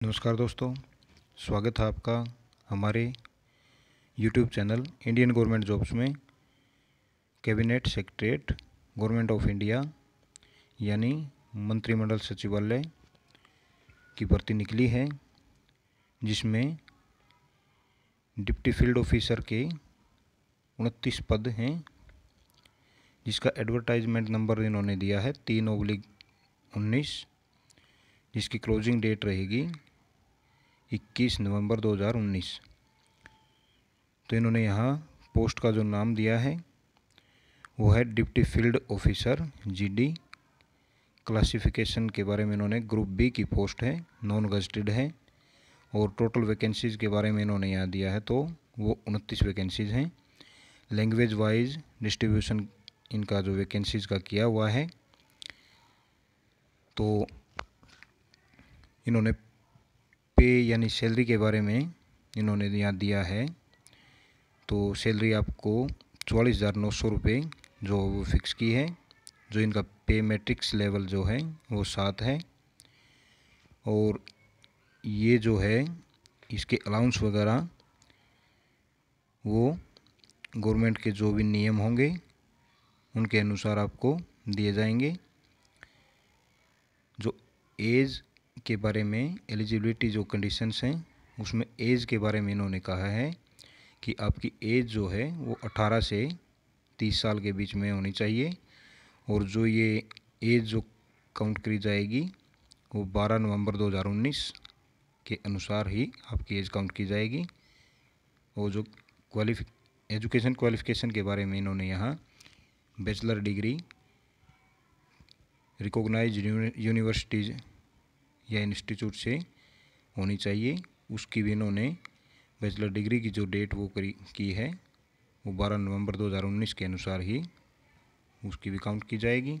नमस्कार दोस्तों, स्वागत है आपका हमारे YouTube channel Indian government jobs में। Cabinet secretariat government of India यानी मंत्रिमंडल सचिवालय की भर्ती निकली है, जिसमें डिप्टी फ़ील्ड ऑफिसर के उनतीस पद हैं, जिसका एडवर्टाइजमेंट नंबर इन्होंने दिया है, तीन ओब्लिक उन्नीस, जिसकी क्लोजिंग डेट रहेगी 21 नवंबर 2019 तो इन्होंने यहाँ पोस्ट का जो नाम दिया है, वो है deputy field officer GD. Classification के बारे में इन्होंने ग्रुप बी की पोस्ट है, नॉन गजटेड है, और टोटल वैकेंसीज़ के बारे में इन्होंने यहाँ दिया है तो वो उनतीस वैकेंसीज़ हैं। लैंग्वेज वाइज डिस्ट्रीब्यूशन इनका जो वैकेंसीज़ का किया हुआ है तो इन्होंने पे यानी सैलरी के बारे में इन्होंने यहाँ दिया है। तो सैलरी आपको चौवालीस हज़ार नौ सौ रुपये जो वो फिक्स की है, जो इनका पे मैट्रिक्स लेवल जो है, वो सात है। और ये जो है, इसके अलाउंस वगैरह, वो गवर्नमेंट के जो भी नियम होंगे, उनके अनुसार आपको दिए जाएँगे। जो एज के बारे में एलिजिबिलिटी जो कंडीशंस हैं, उसमें एज के बारे में इन्होंने कहा है कि आपकी एज जो है, वो 18 से 30 साल के बीच में होनी चाहिए और जो ये एज जो काउंट करी जाएगी, वो 12 नवंबर 2019 के अनुसार ही आपकी एज काउंट की जाएगी और जो क्वालिफि एजुकेशन क्वालिफिकेशन के बारे में इन्होंने यहाँ बैचलर डिग्री रिकॉग्नाइज यूनिवर्सिटीज़ या इंस्टीट्यूट से होनी चाहिए। उसकी भी इन्होंने बैचलर डिग्री की जो डेट वो करी, की है, वो 12 नवंबर 2019 के अनुसार ही उसकी भी काउंट की जाएगी।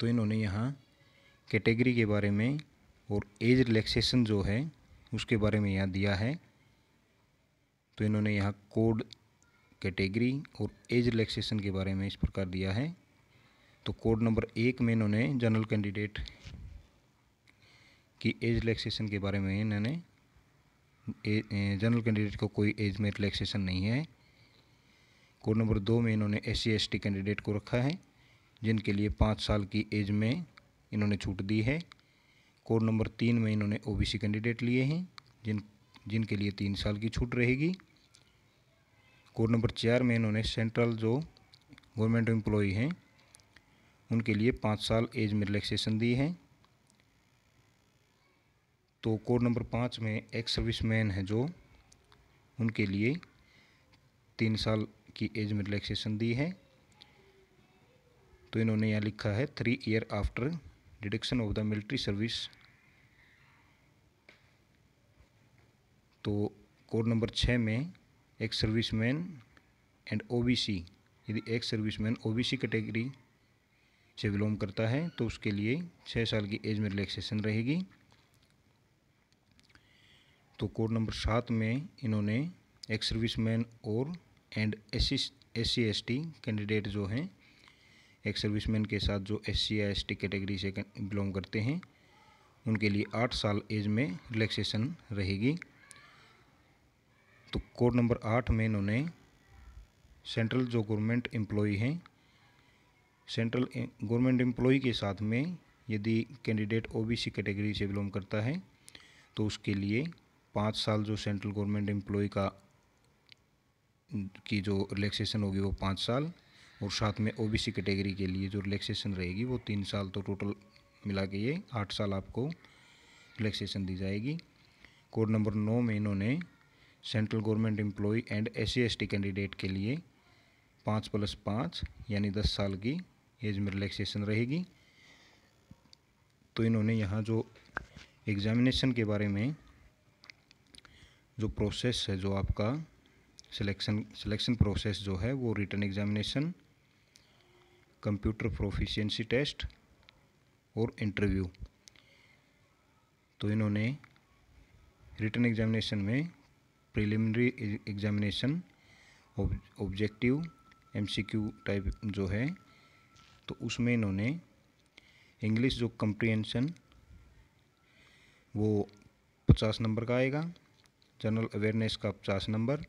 तो इन्होंने यहाँ कैटेगरी के बारे में और एज रिलैक्सेशन जो है, उसके बारे में यहाँ दिया है। तो इन्होंने यहाँ कोड कैटेगरी और एज रिलैक्सेशन के बारे में इस प्रकार दिया है। तो कोड नंबर एक में इन्होंने जनरल कैंडिडेट कि एज रिलैक्सेशन के बारे में इन्होंने जनरल कैंडिडेट को कोई एज में रिलैक्सेशन नहीं है। कोड नंबर दो में इन्होंने एस सी कैंडिडेट को रखा है, जिनके लिए पाँच साल की एज में इन्होंने छूट दी है। कोड नंबर तीन में इन्होंने ओबीसी कैंडिडेट लिए हैं, जिन, जिनके लिए तीन साल की छूट रहेगी। कोड नंबर चार में इन्होंने सेंट्रल जो गवर्नमेंट एम्प्लॉय हैं, उनके लिए पाँच साल एज में रिलैक्सेशन दी है। तो कोड नंबर पाँच में एक्स सर्विसमैन है जो उनके लिए तीन साल की एज में रिलैक्सेशन दी है। तो इन्होंने यहाँ लिखा है three year after deduction of the military service तो कोड नंबर छः में एक सर्विसमैन एंड ओबीसी यदि एक सर्विसमैन ओबीसी कैटेगरी से बिलोंग करता है तो उसके लिए छः साल की एज में रिलैक्सेशन रहेगी। तो कोड नंबर सात में इन्होंने एक्स सर्विस मैन और and S C S T candidate जो हैं एक्स सर्विस मैन के साथ जो S C S T category से बिलोंग करते हैं, उनके लिए आठ साल एज में रिलैक्सेशन रहेगी। तो कोड नंबर आठ में इन्होंने सेंट्रल जो गवर्नमेंट एम्प्लॉय हैं, सेंट्रल गवर्नमेंट एम्प्लॉय के साथ में यदि कैंडिडेट ओबीसी कैटेगरी से बिलोंग करता है तो उसके लिए पाँच साल जो सेंट्रल गवर्नमेंट एम्प्लॉय का, की जो रिलैक्सेशन होगी वो पाँच साल, और साथ में ओबीसी कैटेगरी के लिए जो रिलैक्सेशन रहेगी वो तीन साल तो टोटल मिला के ये आठ साल आपको रिलैक्सेशन दी जाएगी। कोड नंबर नौ में इन्होंने central government employee and S C candidate के लिए पाँच प्लस पाँच, यानी दस साल की एज में रिलैक्सेशन रहेगी। तो इन्होंने यहाँ जो एग्ज़ामिनेशन के बारे में जो प्रोसेस है, जो आपका सिलेक्शन सिलेक्शन प्रोसेस जो है, वो written examination computer proficiency test और इंटरव्यू तो इन्होंने रिटर्न एग्जामिनेशन में preliminary examination objective MCQ type जो है तो उसमें इन्होंने इंग्लिश जो कंप्रीहेंशन वो पचास नंबर का आएगा जनरल अवेयरनेस का पचास नंबर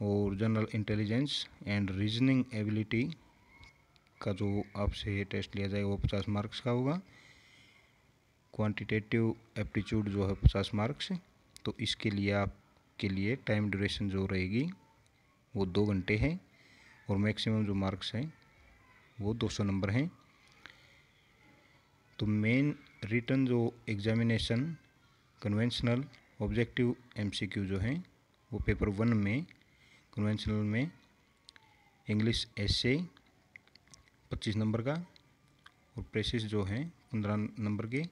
और general intelligence and reasoning ability का जो आपसे टेस्ट लिया जाएगा वो पचास मार्क्स का होगा। क्वांटिटेटिव एप्टीट्यूड जो है पचास मार्क्स तो इसके लिए आपके लिए टाइम ड्यूरेशन जो रहेगी वो दो घंटे हैं और मैक्सिमम जो मार्क्स हैं वो 200 नंबर हैं। तो मेन रिटर्न जो एग्जामिनेशन, कन्वेंशनल ऑब्जेक्टिव एमसीक्यू जो है, वो पेपर वन में कन्वेंशनल में इंग्लिश एसे पच्चीस नंबर का, और प्रेसिस जो है, पंद्रह नंबर के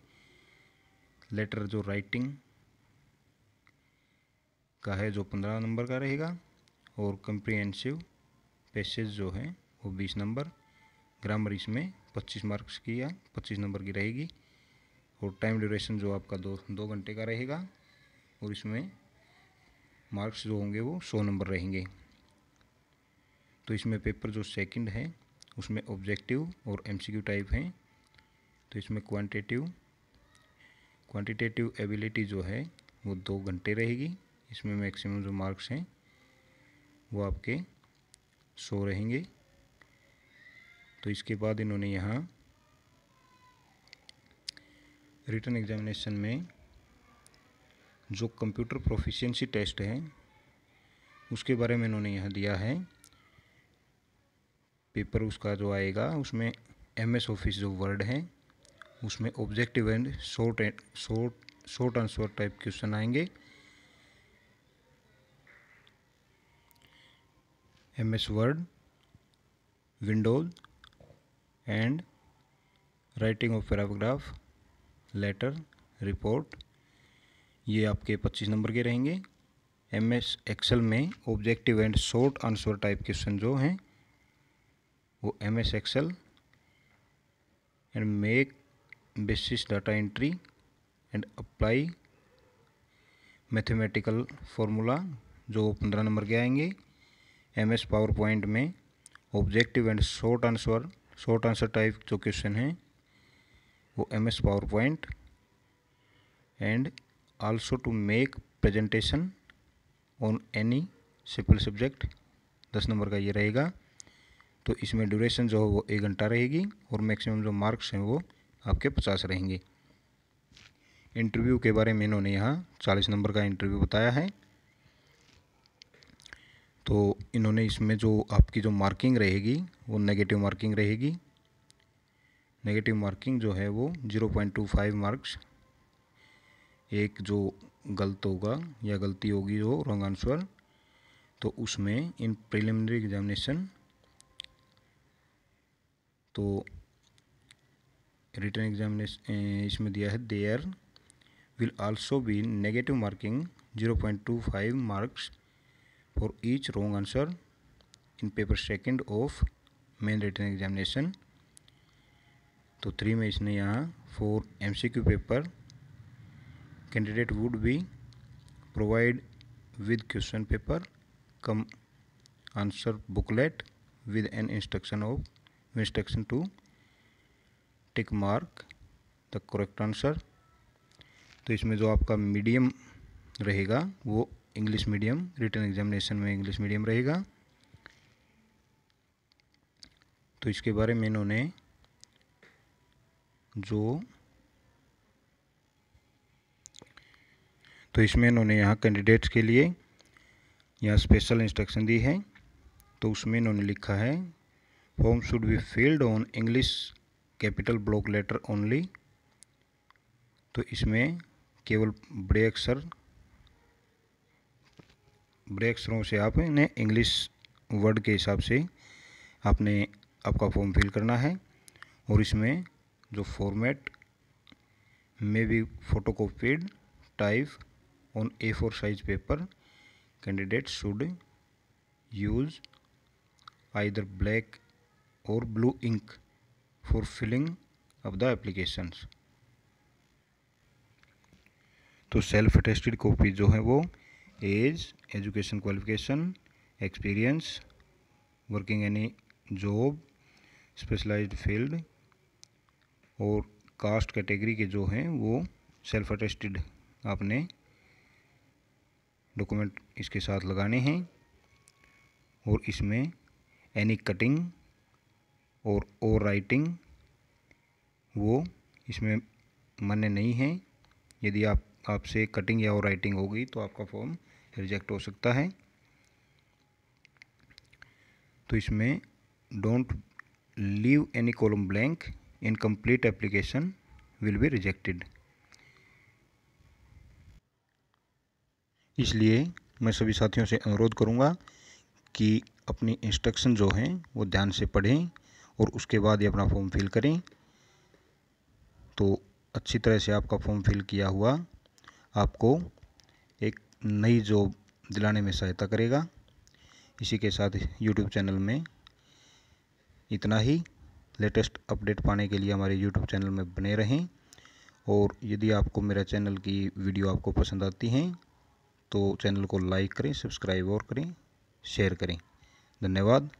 लेटर जो राइटिंग का है, जो पंद्रह नंबर का रहेगा, और कंप्रीहेंसिव पैसेज जो है, वो बीस नंबर ग्रामर इसमें पच्चीस मार्क्स की या पच्चीस नंबर की रहेगी, और टाइम ड्यूरेशन जो आपका दो दो घंटे का रहेगा और इसमें मार्क्स जो होंगे वो सौ नंबर रहेंगे। तो इसमें पेपर जो सेकंड है, उसमें ऑब्जेक्टिव और एमसीक्यू टाइप हैं। तो इसमें क्वांटिटेटिव क्वांटिटेटिव एबिलिटी जो है, वो दो घंटे रहेगी। इसमें मैक्सिमम जो मार्क्स हैं, वो आपके सौ रहेंगे। तो इसके बाद इन्होंने यहाँ रिटर्न एग्जामिनेशन में जो कंप्यूटर प्रोफिशिएंसी टेस्ट है, उसके बारे में इन्होंने यहाँ दिया है। पेपर उसका जो आएगा, उसमें एम एस ऑफ़िस जो वर्ड है, उसमें objective and short and short short answer type question आएँगे। M S Word Windows and writing of paragraph letter report ये आपके 25 नंबर के रहेंगे। एम एस एक्सेल में objective and short answer type question जो हैं, वो M S Excel and make basis data entry and apply mathematical formula जो पंद्रह नंबर के आएँगे। एम एस पावर पॉइंट में objective and short answer short answer type जो क्वेश्चन हैं, वो M S PowerPoint and also to make presentation on any simple subject दस number का ये रहेगा। तो इसमें ड्यूरेशन जो है वो एक घंटा रहेगी और मैक्सिमम जो मार्क्स हैं वो आपके पचास रहेंगे। इंटरव्यू के बारे में इन्होंने यहाँ चालीस नंबर का इंटरव्यू बताया है। तो इन्होंने इसमें जो आपकी जो मार्किंग रहेगी, वो नेगेटिव मार्किंग रहेगी। नेगेटिव मार्किंग जो है वो zero point two five marks एक जो गलत होगा या गलती होगी, जो रॉन्ग आंसर तो उसमें इन प्रिलिमिनरी एग्जामिनेशन तो रिटर्न एग्जामिनेशन इसमें दिया है there will also be negative marking zero point two five marks for each wrong answer in paper second of main written examination तो थ्री में इसने यहाँ for M C Q paper candidate would be provide with question paper cum answer booklet with an instruction of instruction to tick mark the correct answer तो इसमें जो आपका medium रहेगा, वो इंग्लिश मीडियम रिटर्न एग्जामिनेशन में English medium रहेगा। तो इसके बारे में इन्होंने जो तो इसमें इन्होंने यहाँ कैंडिडेट्स के लिए यहाँ स्पेशल इंस्ट्रक्शन दी है। तो उसमें इन्होंने लिखा है form should be filled on English capital block letter only तो इसमें केवल बड़े अक्षर ब्रेक थ्रो से आप इन्हें इंग्लिश वर्ड के हिसाब से आपने, आपका फॉर्म फिल करना है। और इसमें जो फॉर्मेट में भी photocopied type A four size paper candidate should use either black और blue ink for filling of the applications तो सेल्फ अटेस्टेड कॉपी जो है वो age education qualification experience working any job specialized field और caste category के जो हैं वो सेल्फ अटेस्टेड आपने डॉक्यूमेंट इसके साथ लगाने हैं और इसमें एनी कटिंग और ओवर राइटिंग वो इसमें मान्य नहीं है। यदि आप, आपसे कटिंग या ओवर राइटिंग हो गई तो आपका फॉर्म रिजेक्ट हो सकता है। तो इसमें don't leave any column blank incomplete application will be rejected इसलिए मैं सभी साथियों से अनुरोध करूँगा कि अपनी इंस्ट्रक्शन जो हैं, वो ध्यान से पढ़ें और उसके बाद ही अपना फॉर्म फिल करें। तो अच्छी तरह से आपका फॉर्म फिल किया हुआ आपको एक नई जॉब दिलाने में सहायता करेगा। इसी के साथ यूट्यूब चैनल में इतना ही। लेटेस्ट अपडेट पाने के लिए हमारे यूट्यूब चैनल में बने रहें और यदि आपको मेरा चैनल की वीडियो आपको पसंद आती हैं तो चैनल को लाइक करें सब्सक्राइब और करें शेयर करें। धन्यवाद।